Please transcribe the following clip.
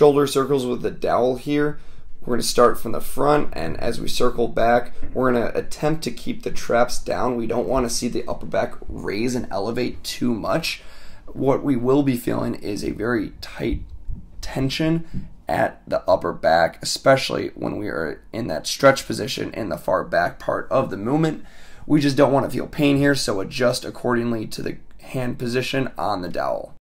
shoulder circles with the dowel here. We're going to start from the front, and as we circle back, we're going to attempt to keep the traps down. We don't want to see the upper back raise and elevate too much. What we will be feeling is a very tight tension at the upper back, especially when we are in that stretch position in the far back part of the movement. We just don't want to feel pain here, so adjust accordingly to the hand position on the dowel.